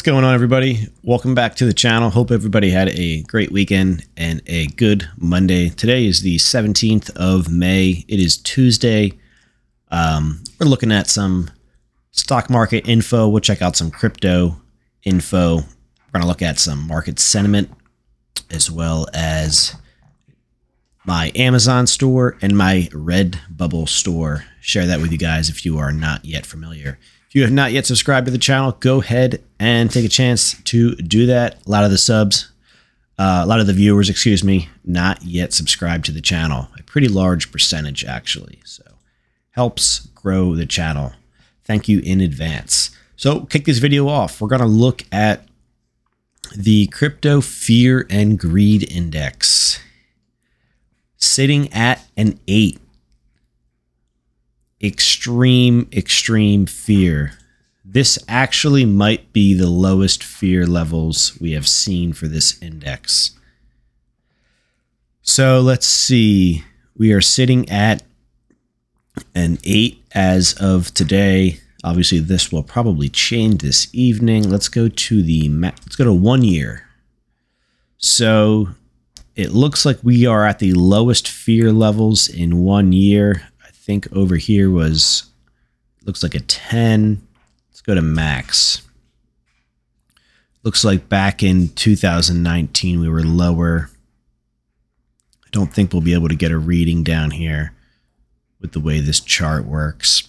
What's going on, everybody? Welcome back to the channel. Hope everybody had a great weekend and a good Monday. Today is the 17th of May. It is Tuesday. Um, we're looking at some stock market info. We'll check out some crypto info. We're going to look at some market sentiment as well as my Amazon store and my Redbubble store. Share that with you guys if you are not yet familiar. If you have not yet subscribed to the channel, go ahead and take a chance to do that. A lot of the subs, uh, a lot of the viewers, excuse me, not yet subscribed to the channel. A pretty large percentage, actually. So helps grow the channel. Thank you in advance. So kick this video off. We're going to look at the crypto fear and greed index sitting at an eight extreme, extreme fear. This actually might be the lowest fear levels we have seen for this index. So let's see. We are sitting at an 8 as of today. Obviously, this will probably change this evening. Let's go to the map. let's go to 1 year. So it looks like we are at the lowest fear levels in 1 year think over here was looks like a 10. Let's go to max. Looks like back in 2019 we were lower. I don't think we'll be able to get a reading down here with the way this chart works.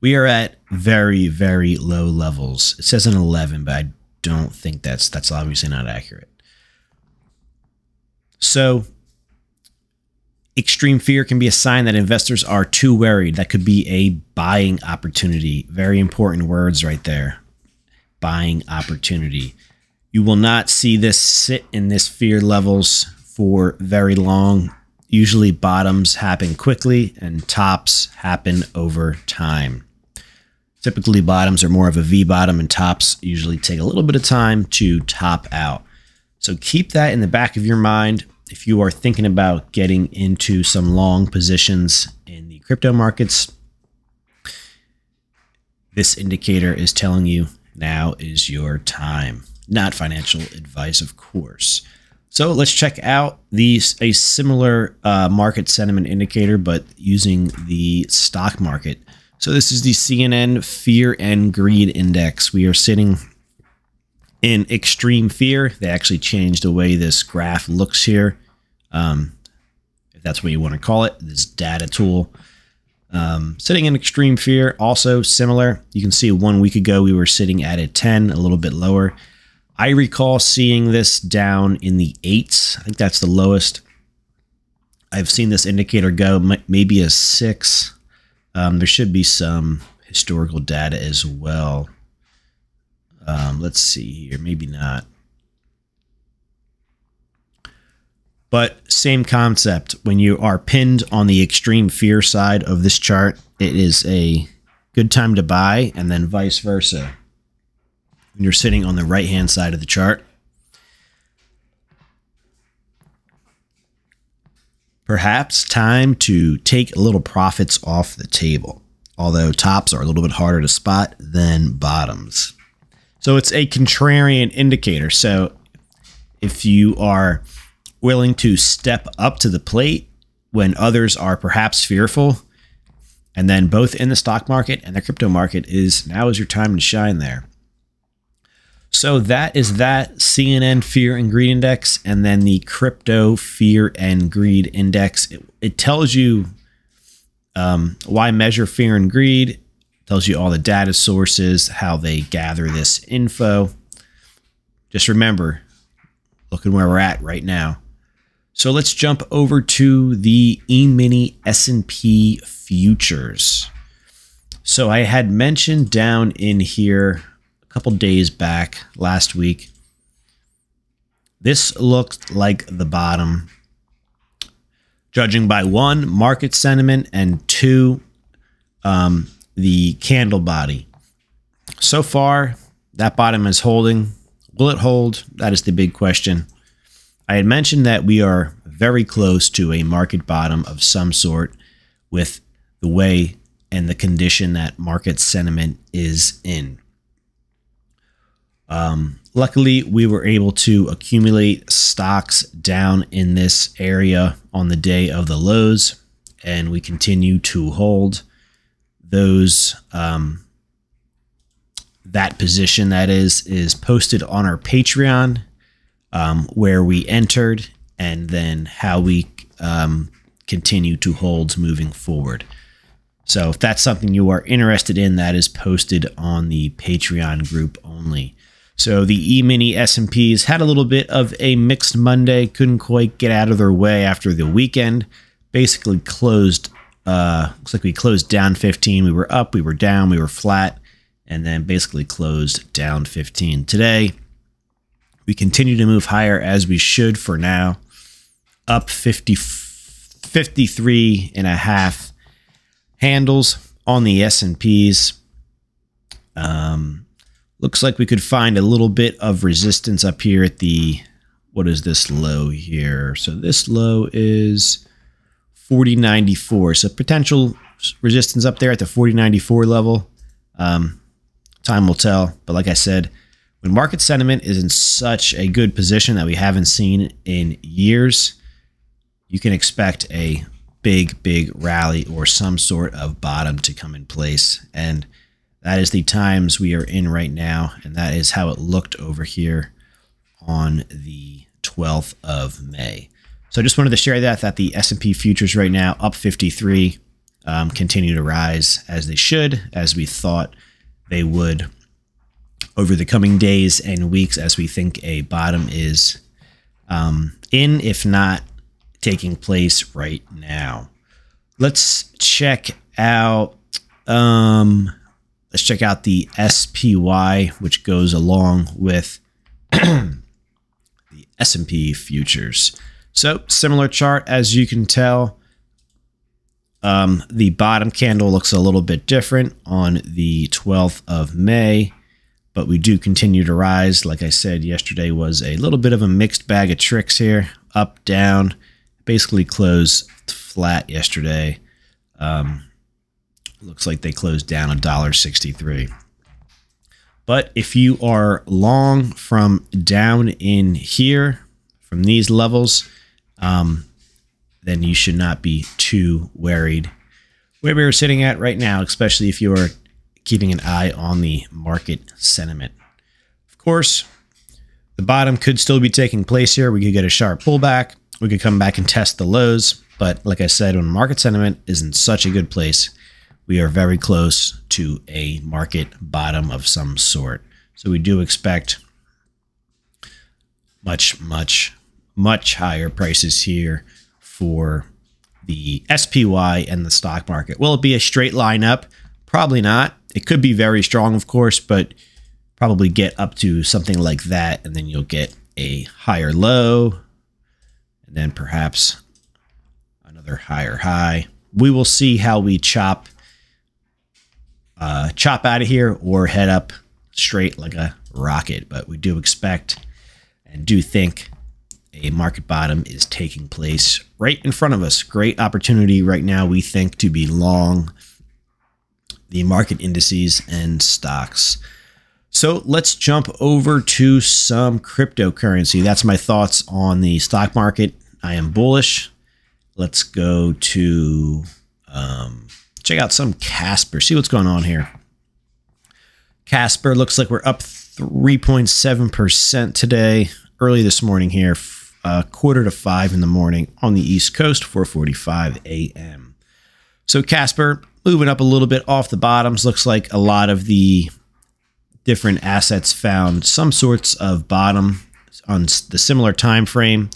We are at very, very low levels. It says an 11, but I don't think that's that's obviously not accurate. So Extreme fear can be a sign that investors are too worried. That could be a buying opportunity. Very important words right there. Buying opportunity. You will not see this sit in this fear levels for very long. Usually bottoms happen quickly and tops happen over time. Typically bottoms are more of a V bottom and tops usually take a little bit of time to top out. So keep that in the back of your mind if you are thinking about getting into some long positions in the crypto markets, this indicator is telling you now is your time. Not financial advice, of course. So let's check out these a similar uh, market sentiment indicator, but using the stock market. So this is the CNN Fear and Greed Index. We are sitting in extreme fear. They actually changed the way this graph looks here. Um, if that's what you want to call it, this data tool. Um, sitting in extreme fear, also similar. You can see one week ago we were sitting at a 10, a little bit lower. I recall seeing this down in the eights. I think that's the lowest. I've seen this indicator go maybe a six. Um, there should be some historical data as well. Um, let's see here. Maybe not. But same concept. When you are pinned on the extreme fear side of this chart, it is a good time to buy, and then vice versa. When you're sitting on the right hand side of the chart, perhaps time to take a little profits off the table, although tops are a little bit harder to spot than bottoms. So it's a contrarian indicator. So if you are willing to step up to the plate when others are perhaps fearful. And then both in the stock market and the crypto market is now is your time to shine there. So that is that CNN Fear and Greed Index, and then the Crypto Fear and Greed Index. It, it tells you um, why measure fear and greed, tells you all the data sources, how they gather this info. Just remember, looking where we're at right now. So let's jump over to the E-mini S&P futures. So I had mentioned down in here a couple days back last week. This looked like the bottom. Judging by one, market sentiment, and two, um, the candle body. So far, that bottom is holding. Will it hold? That is the big question. I had mentioned that we are very close to a market bottom of some sort with the way and the condition that market sentiment is in. Um, luckily, we were able to accumulate stocks down in this area on the day of the lows, and we continue to hold those. Um, that position that is is posted on our Patreon, um, where we entered, and then how we um, continue to hold moving forward. So if that's something you are interested in, that is posted on the Patreon group only. So the E-mini S&Ps had a little bit of a mixed Monday, couldn't quite get out of their way after the weekend. Basically closed, uh, looks like we closed down 15. We were up, we were down, we were flat, and then basically closed down 15. Today, we continue to move higher as we should for now, up 50, 53 and a half handles on the S&Ps. Um, looks like we could find a little bit of resistance up here at the, what is this low here? So this low is 4094. So potential resistance up there at the 4094 level. Um, time will tell. But like I said, when market sentiment is in such a good position that we haven't seen in years, you can expect a big, big rally or some sort of bottom to come in place. And that is the times we are in right now. And that is how it looked over here on the 12th of May. So I just wanted to share that, that the S&P futures right now up 53, um, continue to rise as they should, as we thought they would over the coming days and weeks as we think a bottom is um, in, if not taking place right now. Let's check out um, let's check out the SPY, which goes along with the S&P futures. So similar chart as you can tell. Um, the bottom candle looks a little bit different on the 12th of May, but we do continue to rise. Like I said, yesterday was a little bit of a mixed bag of tricks here, up, down basically closed flat yesterday. Um, looks like they closed down a dollar sixty-three. But if you are long from down in here, from these levels, um, then you should not be too worried where we are sitting at right now, especially if you're keeping an eye on the market sentiment. Of course, the bottom could still be taking place here. We could get a sharp pullback we could come back and test the lows. But like I said, when market sentiment is in such a good place, we are very close to a market bottom of some sort. So we do expect much, much, much higher prices here for the SPY and the stock market. Will it be a straight line up? Probably not. It could be very strong, of course, but probably get up to something like that, and then you'll get a higher low, and then perhaps another higher high. We will see how we chop uh, chop out of here or head up straight like a rocket. But we do expect and do think a market bottom is taking place right in front of us. Great opportunity right now, we think, to be long the market indices and stocks. So let's jump over to some cryptocurrency. That's my thoughts on the stock market. I am bullish. Let's go to um, check out some Casper, see what's going on here. Casper looks like we're up 3.7% today, early this morning here, uh, quarter to five in the morning on the East Coast, 4:45 a.m. So Casper moving up a little bit off the bottoms. Looks like a lot of the different assets found some sorts of bottom on the similar time frame,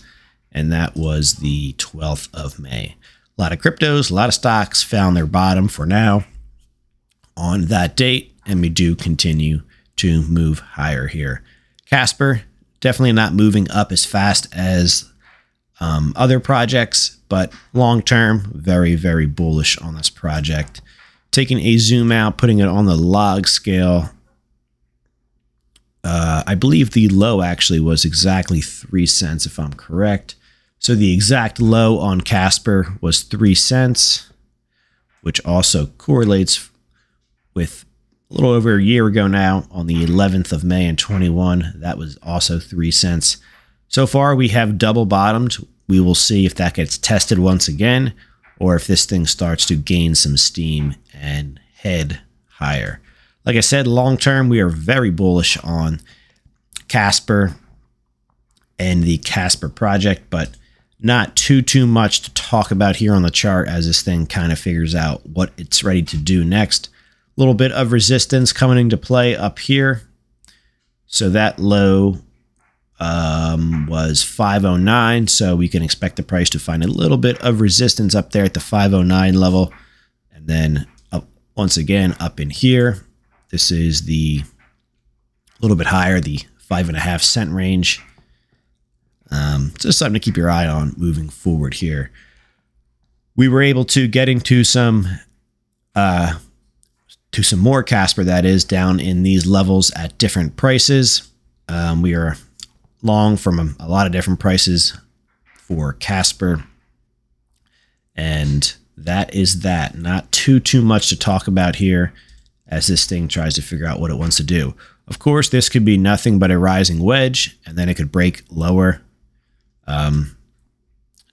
and that was the 12th of May. A lot of cryptos, a lot of stocks found their bottom for now on that date, and we do continue to move higher here. Casper definitely not moving up as fast as um, other projects, but long term, very, very bullish on this project. Taking a zoom out, putting it on the log scale, uh, I believe the low actually was exactly three cents, if I'm correct. So the exact low on Casper was three cents, which also correlates with a little over a year ago now on the 11th of May in 21. That was also 3 cents. So far, we have double bottomed. We will see if that gets tested once again or if this thing starts to gain some steam and head higher. Like I said, long term, we are very bullish on Casper and the Casper project, but not too too much to talk about here on the chart as this thing kind of figures out what it's ready to do next. Little bit of resistance coming into play up here. So that low um, was 509. So we can expect the price to find a little bit of resistance up there at the 509 level. And then up once again up in here. This is the a little bit higher, the five and a half cent range. Um, just something to keep your eye on moving forward here. We were able to get into some uh, to some more Casper that is down in these levels at different prices. Um, we are long from a, a lot of different prices for Casper. And that is that. Not too, too much to talk about here as this thing tries to figure out what it wants to do. Of course, this could be nothing but a rising wedge, and then it could break lower. Um,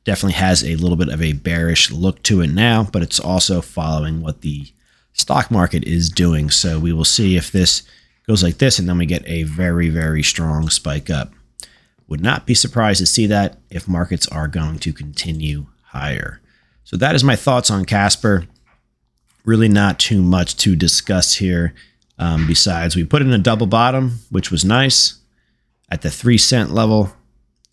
definitely has a little bit of a bearish look to it now, but it's also following what the stock market is doing. So we will see if this goes like this, and then we get a very, very strong spike up. Would not be surprised to see that if markets are going to continue higher. So that is my thoughts on Casper. Really not too much to discuss here. Um, besides, we put in a double bottom, which was nice at the three cent level.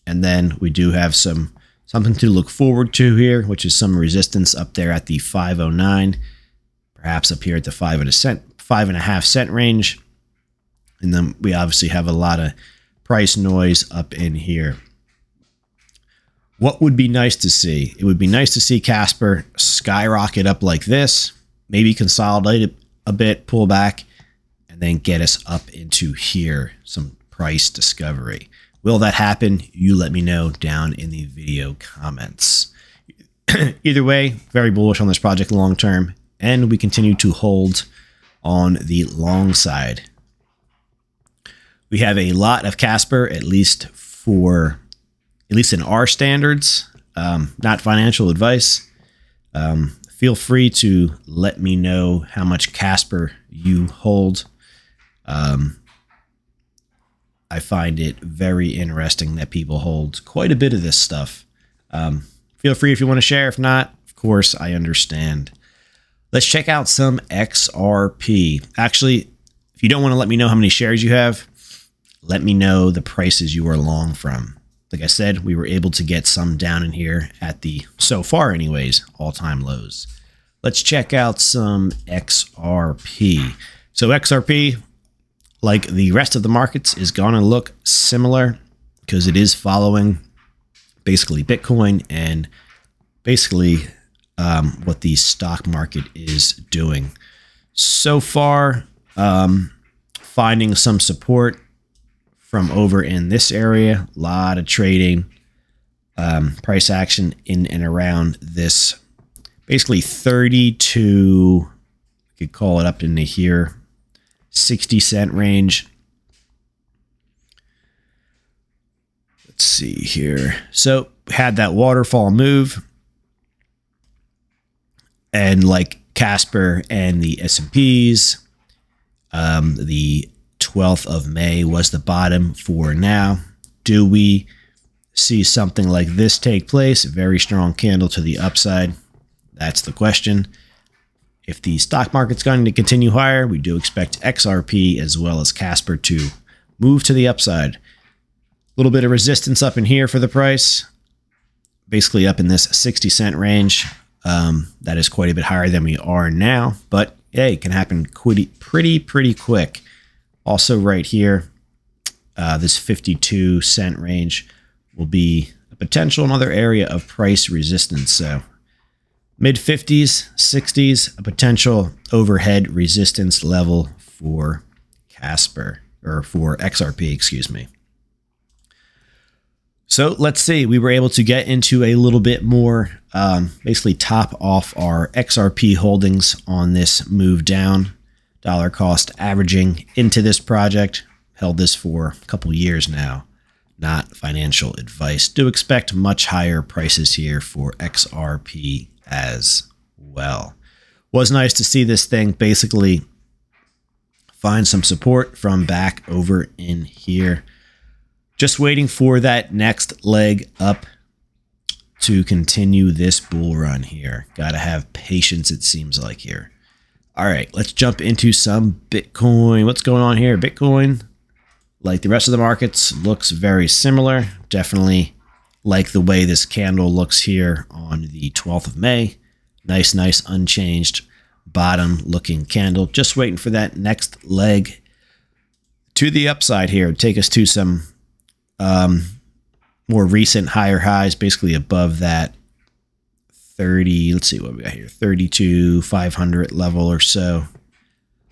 And then we do have some something to look forward to here, which is some resistance up there at the 509, perhaps up here at the five and a cent, five and a half cent range. And then we obviously have a lot of price noise up in here. What would be nice to see? It would be nice to see Casper skyrocket up like this, maybe consolidate a bit, pull back, and then get us up into here, some price discovery. Will that happen? You let me know down in the video comments. Either way, very bullish on this project long term, and we continue to hold on the long side. We have a lot of Casper, at least for, at least in our standards, um, not financial advice. Um, feel free to let me know how much Casper you hold. Um, I find it very interesting that people hold quite a bit of this stuff. Um, feel free if you want to share. If not, of course, I understand. Let's check out some XRP. Actually, if you don't want to let me know how many shares you have, let me know the prices you are long from. Like I said, we were able to get some down in here at the, so far anyways, all-time lows. Let's check out some XRP. So XRP, like the rest of the markets, is going to look similar because it is following basically Bitcoin and basically um, what the stock market is doing. So far, um, finding some support from over in this area. A lot of trading, um, price action in and around this basically 30 to, could call it up into here, 60 cent range. Let's see here. So had that waterfall move and like Casper and the S&Ps, um, the 12th of May was the bottom for now. Do we see something like this take place? A very strong candle to the upside. That's the question. If the stock market's going to continue higher, we do expect XRP as well as Casper to move to the upside. A little bit of resistance up in here for the price. Basically up in this 60 cent range. Um, that is quite a bit higher than we are now, but hey, it can happen pretty, pretty, pretty quick. Also right here, uh, this 52 cent range will be a potential another area of price resistance. So mid 50s, 60s, a potential overhead resistance level for Casper or for XRP, excuse me. So let's see, we were able to get into a little bit more, um, basically top off our XRP holdings on this move down. dollar cost averaging into this project. Held this for a couple years now. Not financial advice. Do expect much higher prices here for XRP as well. Was nice to see this thing basically find some support from back over in here. Just waiting for that next leg up to continue this bull run here. Got to have patience, it seems like here. All right, let's jump into some Bitcoin. What's going on here? Bitcoin, like the rest of the markets, looks very similar. Definitely like the way this candle looks here on the 12th of May. Nice, nice, unchanged bottom looking candle. Just waiting for that next leg to the upside here. Take us to some um, more recent higher highs, basically above that 30, let's see what we got here, 32, 500 level or so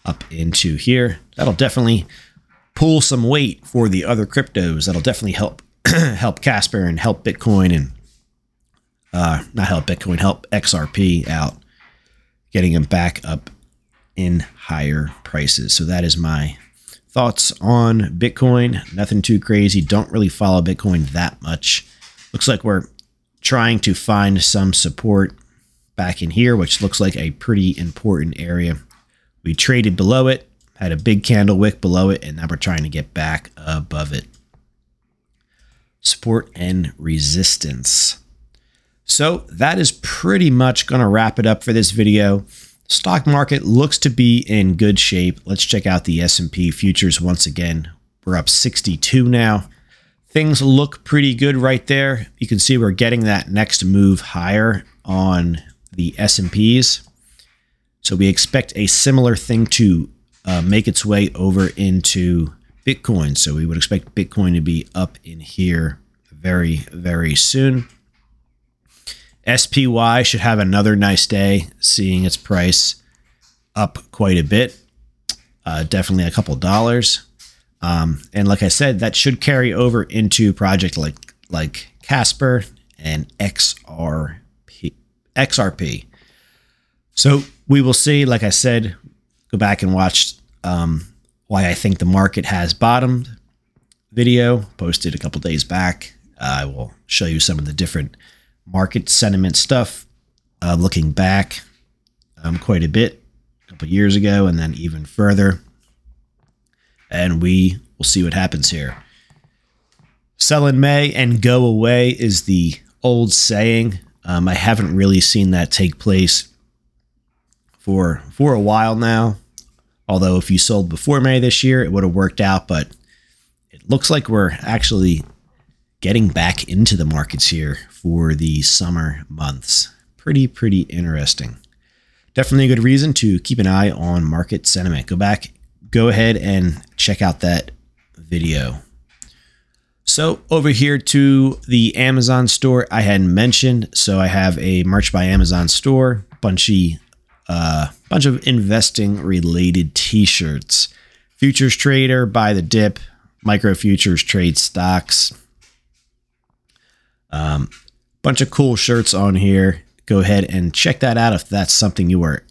up into here. That'll definitely pull some weight for the other cryptos. That'll definitely help help Casper and help Bitcoin and uh, not help Bitcoin, help XRP out, getting them back up in higher prices. So that is my thoughts on Bitcoin. Nothing too crazy. Don't really follow Bitcoin that much. Looks like we're trying to find some support back in here, which looks like a pretty important area. We traded below it, had a big candle wick below it, and now we're trying to get back above it. Support and resistance. So that is pretty much going to wrap it up for this video. Stock market looks to be in good shape. Let's check out the S&P futures once again. We're up 62 now. Things look pretty good right there. You can see we're getting that next move higher on the S&Ps. So we expect a similar thing to uh, make its way over into Bitcoin. So we would expect Bitcoin to be up in here very, very soon. SPY should have another nice day, seeing its price up quite a bit, uh, definitely a couple dollars. Um, and like I said, that should carry over into project like like Casper and XRP. XRP. So we will see. Like I said, go back and watch um, why I think the market has bottomed. Video posted a couple days back. I will show you some of the different market sentiment stuff. Uh, looking back um, quite a bit, a couple years ago, and then even further. And we will see what happens here. Sell in May and go away is the old saying. Um, I haven't really seen that take place for for a while now. Although if you sold before May this year, it would have worked out. But it looks like we're actually getting back into the markets here for the summer months. Pretty, pretty interesting. Definitely a good reason to keep an eye on market sentiment. Go back, go ahead and check out that video. So over here to the Amazon store I hadn't mentioned. So I have a Merch by Amazon store, bunchy, uh, bunch of investing related t-shirts. Futures trader, buy the dip, micro futures trade stocks, um, bunch of cool shirts on here. Go ahead and check that out if that's something you are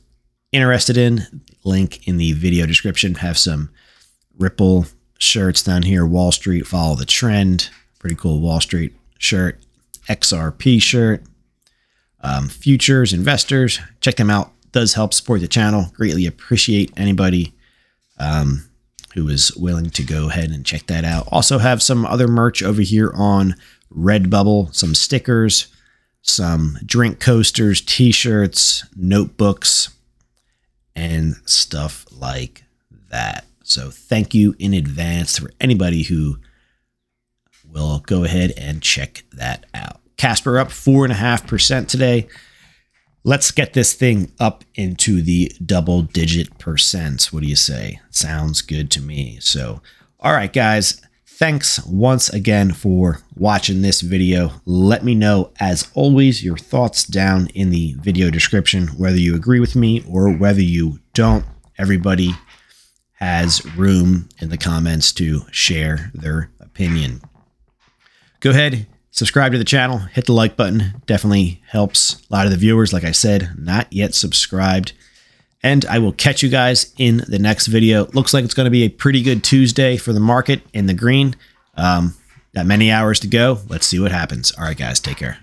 interested in. Link in the video description. Have some Ripple shirts down here. Wall Street, follow the trend. Pretty cool Wall Street shirt. XRP shirt. Um, futures, investors, check them out. Does help support the channel. Greatly appreciate anybody um, who is willing to go ahead and check that out. Also have some other merch over here on Redbubble, some stickers, some drink coasters, t shirts, notebooks, and stuff like that. So, thank you in advance for anybody who will go ahead and check that out. Casper up 4.5% today. Let's get this thing up into the double digit percents. What do you say? Sounds good to me. So, all right, guys. Thanks once again for watching this video. Let me know, as always, your thoughts down in the video description, whether you agree with me or whether you don't. Everybody has room in the comments to share their opinion. Go ahead, subscribe to the channel, hit the like button. Definitely helps a lot of the viewers, like I said, not yet subscribed. And I will catch you guys in the next video. Looks like it's going to be a pretty good Tuesday for the market in the green. Um, got many hours to go. Let's see what happens. All right, guys, take care.